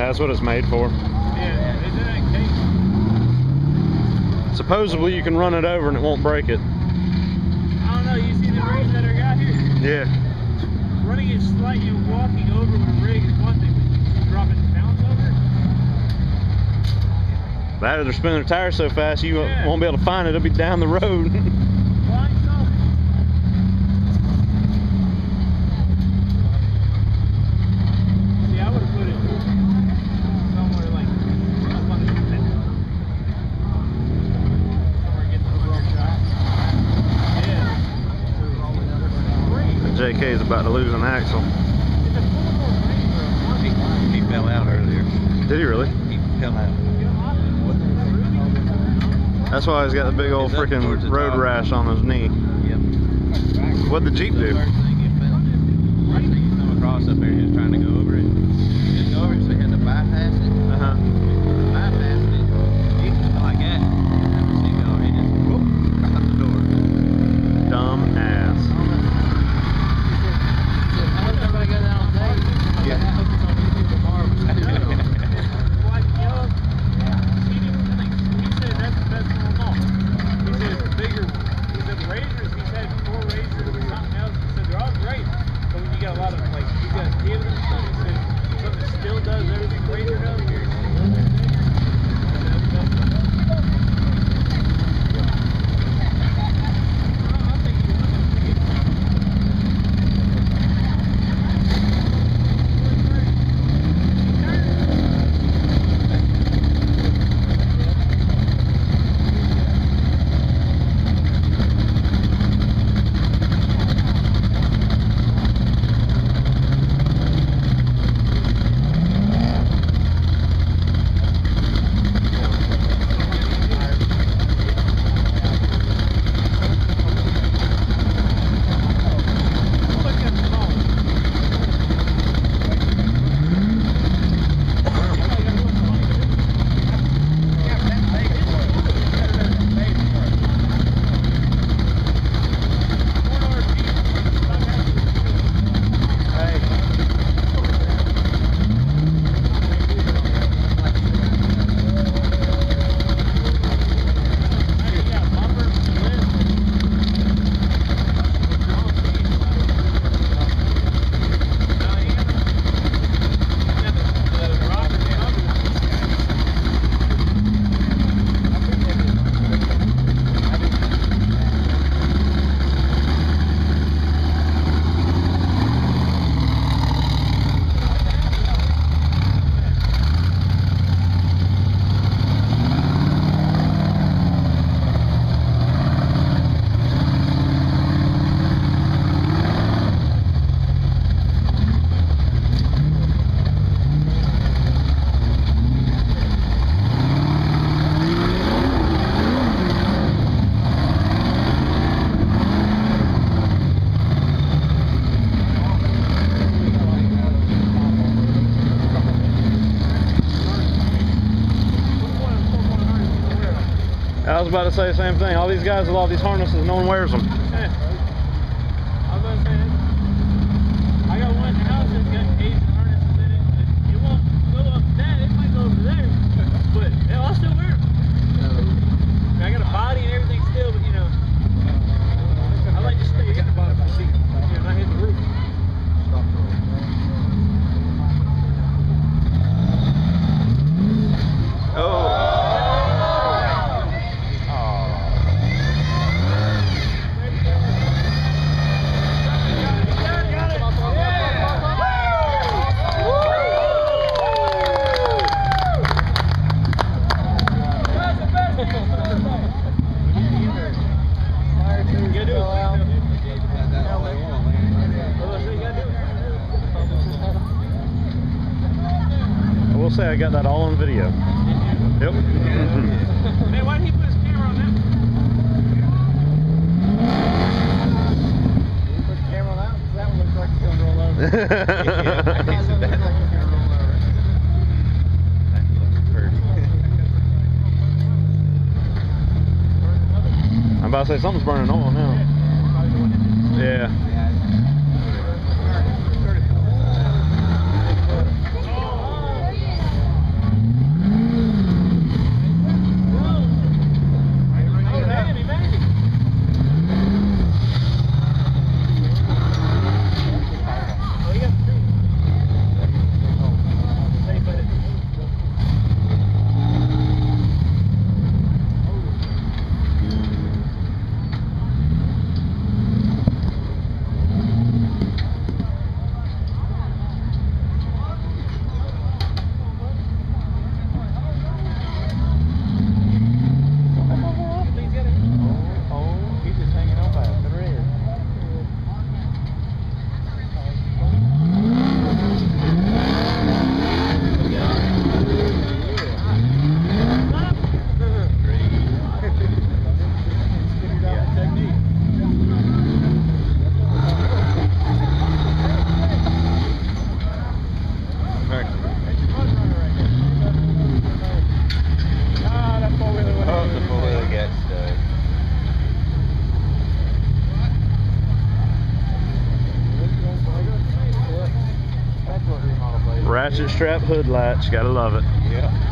that's what it's made for. Yeah, is it in case? Supposedly you can run it over and it won't break it. I don't know. You see the rigs that are here? Yeah. Running it slightly know, walking over with a rig is one thing, but you drop it and bounce over. That or they're spinning their tires so fast you Yeah. won't be able to find it. It'll be down the road. Flying saucer. See, I would have put it somewhere like up on the fence. Somewhere getting the wrong shot. Yeah. Is about to lose an axle. It's a full Range Rover. He, he fell out earlier. Did he really? He fell out. You know, Austin, what's the Ruby? That's why he's got the big old He's up towards freaking road top. rash on his knee. Yep. What'd the Jeep do? First thing he fell. First thing he come across up there, he was trying to go about to say the same thing. All these guys with all these harnesses, no one wears them. I was about to say, I got one house that's got eight harnesses in it. and It won't go up that. It might go over there, but hell, I'll still wear 'em. I got a body and everything still, but you know, I like to stay in the bottom of the seat, you know, not hit the roof. I will say I got that all on video. Yep. Man, why did he put his camera on that? Push the camera on that? That looks very cool. I'm about to say something's burning oil now. Yeah. Ratchet strap hood latch. Gotta love it. Yeah.